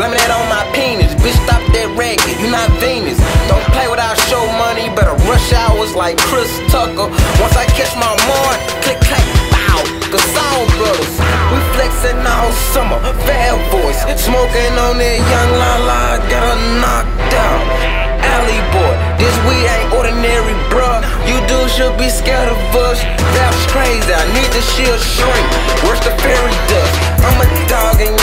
Blame that on my penis. Bitch, stop that racket. You not Venus. Don't play with our show money. Better rush hours like Chris Tucker. Once I catch my mark, click, clack, bow. The song Brothers. We flexing all summer. Bad voice. Smoking on that young la. Got her knocked out. Alley boy. This we ain't ordinary, bruh. You dudes should be scared of us. That's crazy. I need the shield shrink. Where's the fairy dust? I'm a dog and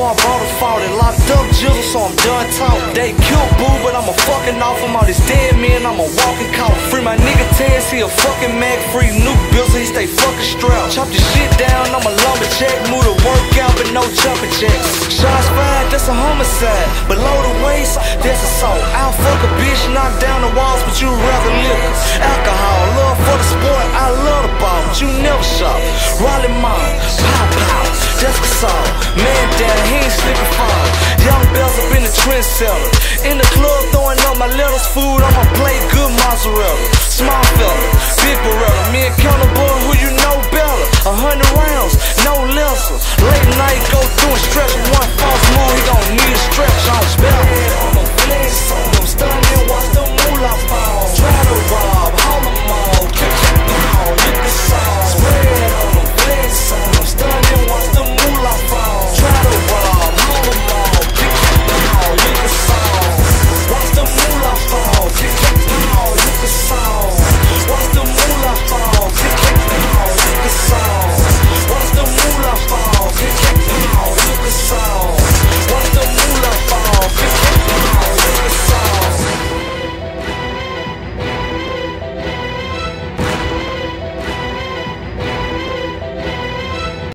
so I brought a fault it. Locked up, jizzle, so I'm done talking. They killed Boo, but I'm a fucking off him. All these dead men, I'm a walking couch. Free my nigga Tez, he a fucking mag. Free nuke bills, and he stay fucking strapped. Chop the shit down, I'm a lumberjack. Move the workout, but no jumping jacks. Shots fired, that's a homicide. Below the waist, that's assault. I'll fuck a bitch, knock up in the club, throwing up my letters, food on my